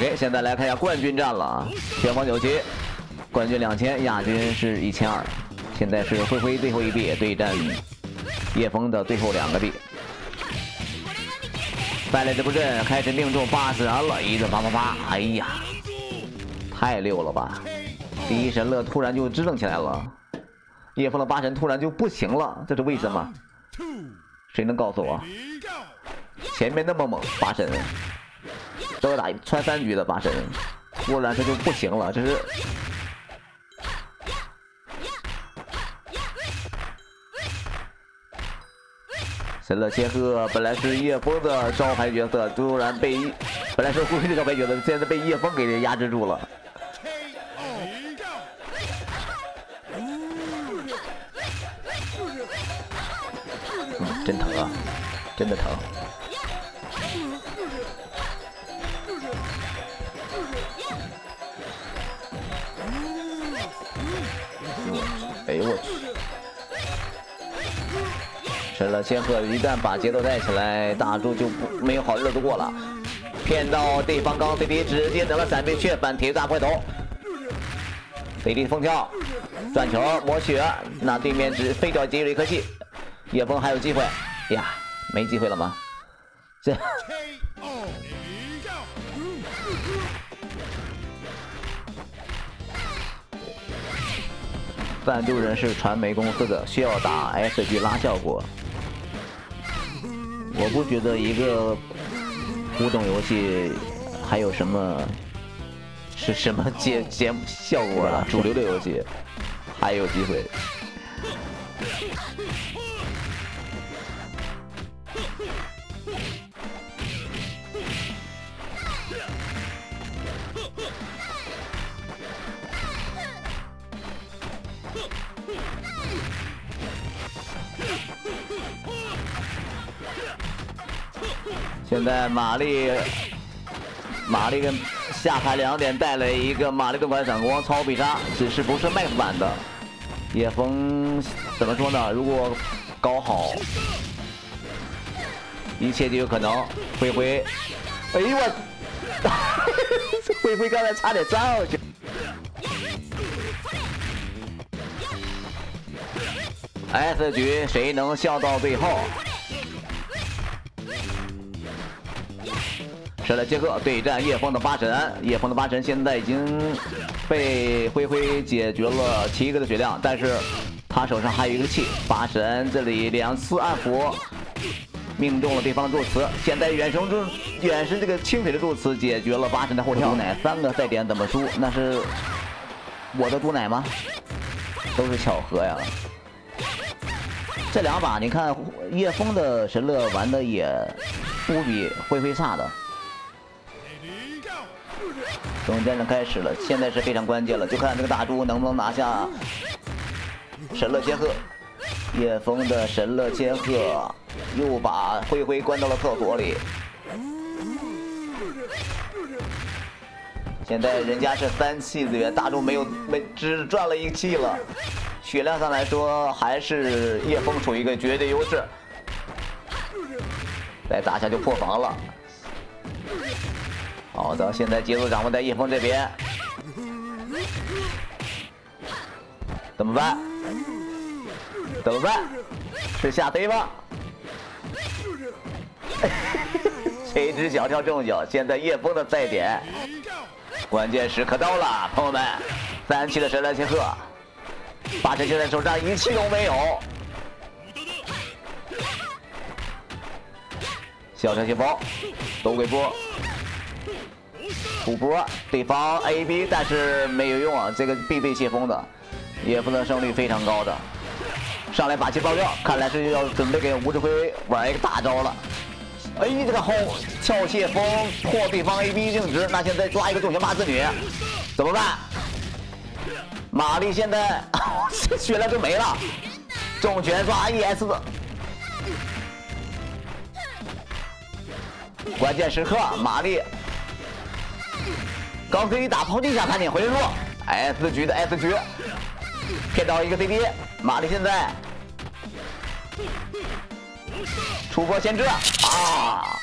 OK，现在来看一下冠军战了啊，前方九七，冠军两千，亚军是一千二。现在是灰灰最后一币对战叶枫的最后两个币。败类的布阵开始命中八十人了，一顿啪啪啪，哎呀，太溜了吧！第一神乐突然就支棱起来了，叶枫的八神突然就不行了，这是为什么？谁能告诉我？前面那么猛，八神都要打穿三局的八神，突然他就不行了，这是。神乐千鹤本来是叶枫的招牌角色，突然被本来是灰灰的招牌角色，现在被叶枫给压制住了。真疼啊！真的疼。我去！神了仙鹤一旦把节奏带起来，大柱就不没有好日子过了。骗到对方刚 CD，直接得了闪避，却反铁大块头。CD 风跳，转球抹血，那对面只废掉杰瑞克气。叶枫还有机会呀？没机会了吗？这赞助人是传媒公司的，需要打 S 局拉效果。我不觉得一个古董游戏还有什么是什么节节目效果了？主流的游戏还有机会。现在玛丽，玛丽跟下排两点带了一个玛丽盾牌闪光超必杀，只是不是 max 版的。野风怎么说呢？如果搞好，一切就有可能。灰灰，哎呦我，灰灰刚才差点上去。S 局谁能笑到最后？神乐杰克对战叶枫的八神，叶枫的八神现在已经被灰灰解决了七个的血量，但是他手上还有一个气。八神这里两次暗符命中了对方的助词，现在远程中远是这个清水的助词解决了八神的后跳。毒奶三个赛点怎么输？那是我的毒奶吗？都是巧合呀。这两把你看叶枫的神乐玩的也不比灰灰差的。总战争开始了，现在是非常关键了，就看这个大猪能不能拿下神乐千鹤。叶枫的神乐千鹤又把灰灰关到了厕所里。现在人家是三气资源，大猪没有没只赚了一气了，血量上来说还是叶枫处于一个绝对优势。再打下就破防了。好的，现在节奏掌握在叶枫这边，怎么办？怎么办？是下飞吗？谁知小跳中脚，现在叶枫的赛点，关键时刻到了，朋友们，三期的神来千鹤，八神就在手上，一气都没有。小跳先锋，东鬼波。补波，对方 A B，但是没有用啊，这个必备泄风的，叶枫的胜率非常高的，上来把气爆掉，看来是要准备给吴志辉玩一个大招了。哎，这个后跳泄风破对方 A B 硬直，那现在抓一个重拳八字女，怎么办？玛丽现在 血量就没了，重拳抓 E S，关键时刻玛丽。高可以打抛地下盘点回路，S 局的 S 局。骗到一个 CD，玛丽现在。出波先知啊！